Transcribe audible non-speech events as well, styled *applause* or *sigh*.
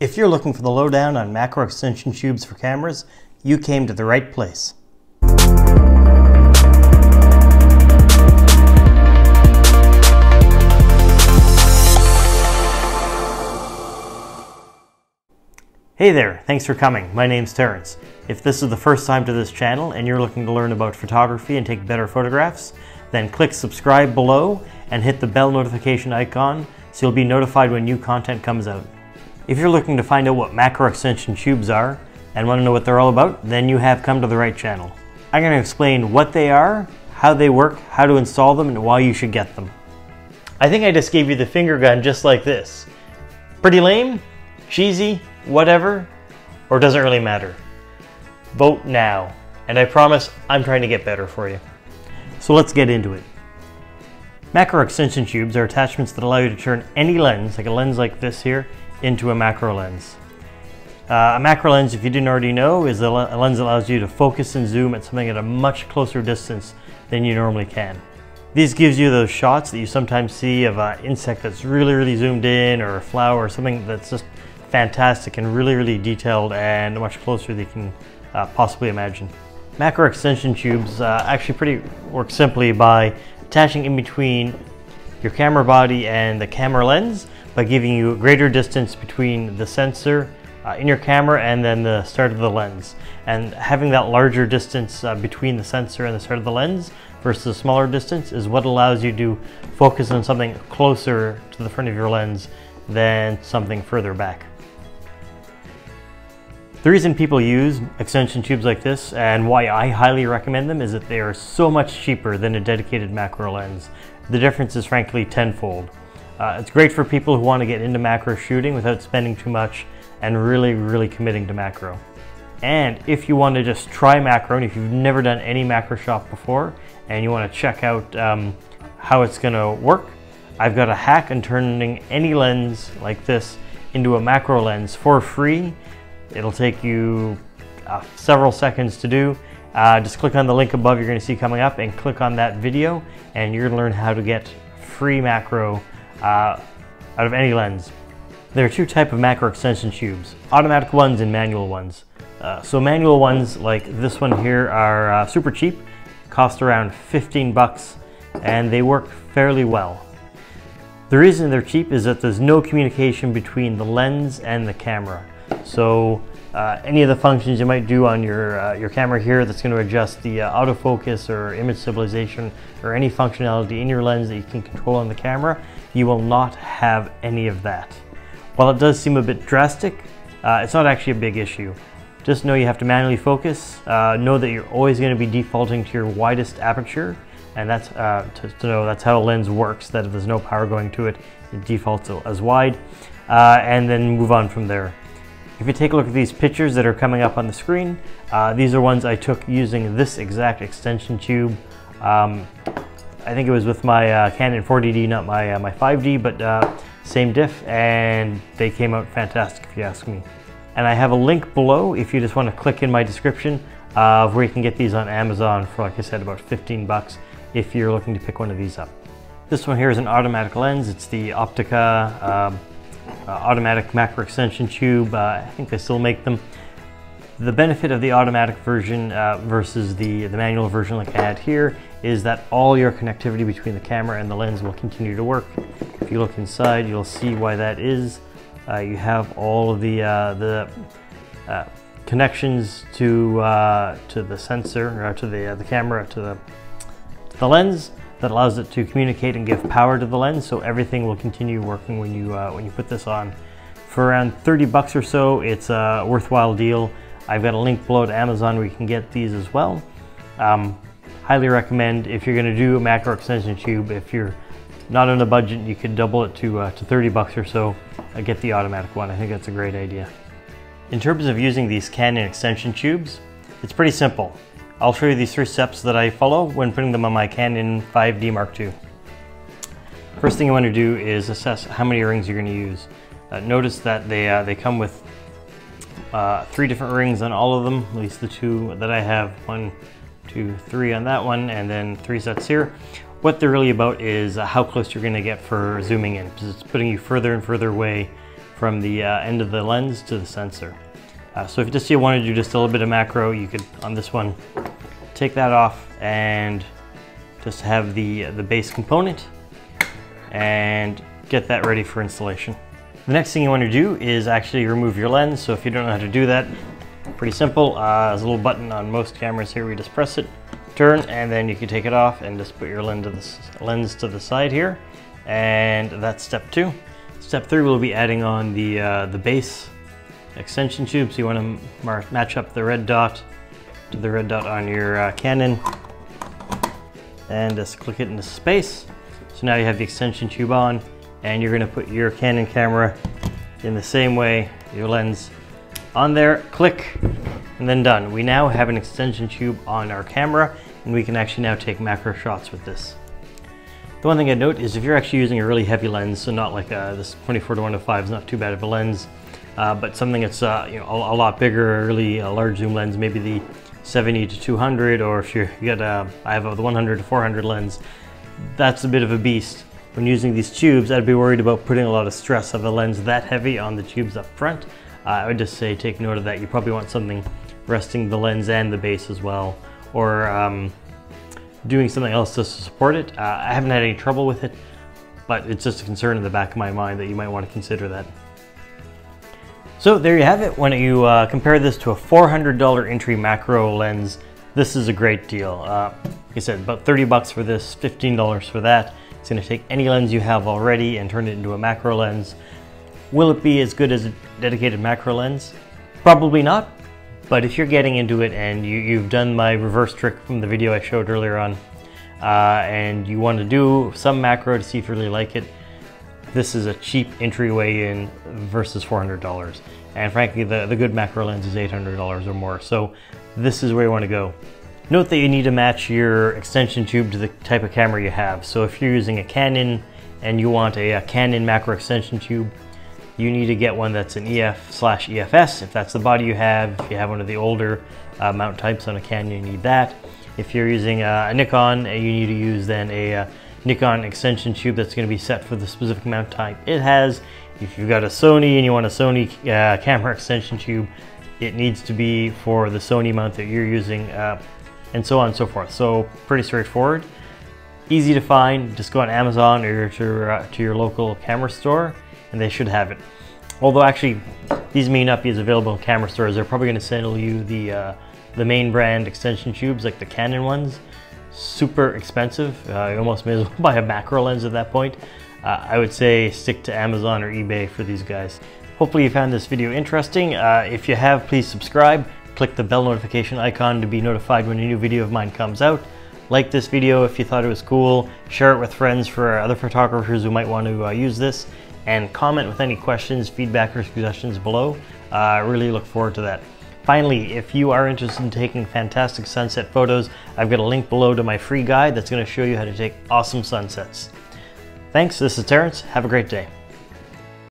If you're looking for the lowdown on macro extension tubes for cameras, you came to the right place. Hey there, thanks for coming. My name's Terrance. If this is the first time to this channel and you're looking to learn about photography and take better photographs, then click subscribe below and hit the bell notification icon so you'll be notified when new content comes out. If you're looking to find out what macro extension tubes are and want to know what they're all about, then you have come to the right channel. I'm going to explain what they are, how they work, how to install them, and why you should get them. I think I just gave you the finger gun just like this. Pretty lame? Cheesy? whatever, or does it really matter? Vote now, and I promise I'm trying to get better for you. So let's get into it. Macro extension tubes are attachments that allow you to turn any lens, like a lens like this here, into a macro lens. Uh, a macro lens, if you didn't already know, is a, a lens that allows you to focus and zoom at something at a much closer distance than you normally can. This gives you those shots that you sometimes see of an insect that's really, really zoomed in or a flower or something that's just fantastic and really, really detailed and much closer than you can uh, possibly imagine. Macro extension tubes uh, actually pretty work simply by attaching in between your camera body and the camera lens by giving you a greater distance between the sensor uh, in your camera and then the start of the lens. And having that larger distance uh, between the sensor and the start of the lens versus a smaller distance is what allows you to focus on something closer to the front of your lens than something further back. The reason people use extension tubes like this and why I highly recommend them is that they are so much cheaper than a dedicated macro lens. The difference is frankly tenfold. Uh, it's great for people who want to get into macro shooting without spending too much and really, really committing to macro. And if you want to just try macro and if you've never done any macro shop before and you want to check out um, how it's going to work, I've got a hack on turning any lens like this into a macro lens for free It'll take you uh, several seconds to do. Uh, just click on the link above you're going to see coming up and click on that video and you're going to learn how to get free macro uh, out of any lens. There are two type of macro extension tubes, automatic ones and manual ones. Uh, so manual ones like this one here are uh, super cheap, cost around 15 bucks and they work fairly well. The reason they're cheap is that there's no communication between the lens and the camera. So uh, any of the functions you might do on your, uh, your camera here that's going to adjust the uh, autofocus or image stabilization or any functionality in your lens that you can control on the camera, you will not have any of that. While it does seem a bit drastic, uh, it's not actually a big issue. Just know you have to manually focus. Uh, know that you're always going to be defaulting to your widest aperture and that's uh, to, to, know that's how a lens works that if there's no power going to it it defaults as wide and then move on from there if you take a look at these pictures that are coming up on the screen, uh, these are ones I took using this exact extension tube. Um, I think it was with my uh, Canon 40D, not my, uh, my 5D, but uh, same diff, and they came out fantastic if you ask me. And I have a link below if you just want to click in my description of where you can get these on Amazon for, like I said, about 15 bucks if you're looking to pick one of these up. This one here is an automatic lens. It's the Opteka um, uh, automatic macro extension tube. Uh, I think they still make them. The benefit of the automatic version uh, versus the, the manual version like I had here is that all your connectivity between the camera and the lens will continue to work. If you look inside, you'll see why that is. Uh, you have all of the, uh, the uh, connections to, to the sensor, or to the, the camera, to the, to the lens, that allows it to communicate and give power to the lens so everything will continue working when you uh, when you put this on. For around 30 bucks or so, it's a worthwhile deal. I've got a link below to Amazon where you can get these as well. Um, highly recommend if you're gonna do a macro extension tube, if you're not on a budget, you could double it to, uh, to 30 bucks or so. Uh, get the automatic one, I think that's a great idea. In terms of using these Canon extension tubes, it's pretty simple. I'll show you these three steps that I follow when putting them on my Canon 5D Mark II. First thing you want to do is assess how many rings you're going to use. Uh, notice that they, uh, they come with uh, three different rings on all of them, at least the two that I have, one, two, three on that one, and then three sets here. What they're really about is how close you're going to get for zooming in, because it's putting you further and further away from the uh, end of the lens to the sensor. Uh, so if you just you want to do just a little bit of macro, you could on this one take that off and just have the the base component and get that ready for installation. The next thing you want to do is actually remove your lens. So if you don't know how to do that, pretty simple. Uh, there's a little button on most cameras here. We just press it, turn, and then you can take it off and just put your lens to the, lens to the side here. And that's step two. Step three we'll be adding on the, uh, the base extension tube. So you want to match up the red dot to the red dot on your uh, Canon and just click it into space. So now you have the extension tube on and you're gonna put your Canon camera in the same way, your lens on there, click, and then done. We now have an extension tube on our camera and we can actually now take macro shots with this. The one thing I'd note is if you're actually using a really heavy lens, so not like uh, this 24 to 105 is not too bad of a lens, uh, but something that's uh, you know a, a, lot bigger, really a large zoom lens, maybe the 70 to 200, or if you got a, I have a 100 to 400 lens, that's a bit of a beast. When using these tubes, I'd be worried about putting a lot of stress of a lens that heavy on the tubes up front. Uh, I would just say take note of that. You probably want something resting the lens and the base as well, or um, doing something else to support it. Uh, I haven't had any trouble with it, but it's just a concern in the back of my mind that you might want to consider that. So there you have it. When you uh, compare this to a $400 entry macro lens, this is a great deal. Uh, like I said, about 30 bucks for this, $15 for that. It's gonna take any lens you have already and turn it into a macro lens. Will it be as good as a dedicated macro lens? Probably not, but if you're getting into it and you, have done my reverse trick from the video I showed earlier on, uh, and you want to do some macro to see if you really like it, this is a cheap entryway in versus $400. And frankly, the, the good macro lens is $800 or more. So this is where you want to go. Note that you need to match your extension tube to the type of camera you have. So if you're using a Canon and you want a, a Canon macro extension tube, you need to get one that's an EF slash EFS if that's the body you have. If you have one of the older uh, mount types on a Canon, you need that. If you're using a, a Nikon, you need to use then a, a Nikon extension tube that's going to be set for the specific mount type it has. If you've got a Sony and you want a Sony uh, camera extension tube, it needs to be for the Sony mount that you're using, uh, and so on and so forth. So pretty straightforward. Easy to find, just go on Amazon or to, uh, to your local camera store and they should have it. Although actually, these may not be as available in camera stores. They're probably gonna sell you the, uh, the main brand extension tubes, like the Canon ones. Super expensive. Uh, you almost may as well *laughs* buy a macro lens at that point. Uh, I would say stick to Amazon or eBay for these guys. Hopefully you found this video interesting. Uh, if you have, please subscribe. Click the bell notification icon to be notified when a new video of mine comes out. Like this video if you thought it was cool. Share it with friends for other photographers who might want to uh, use this and comment with any questions, feedback, or suggestions below. Uh, I really look forward to that. Finally, if you are interested in taking fantastic sunset photos, I've got a link below to my free guide that's going to show you how to take awesome sunsets. Thanks, this is Terrance. Have a great day.